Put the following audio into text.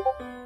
you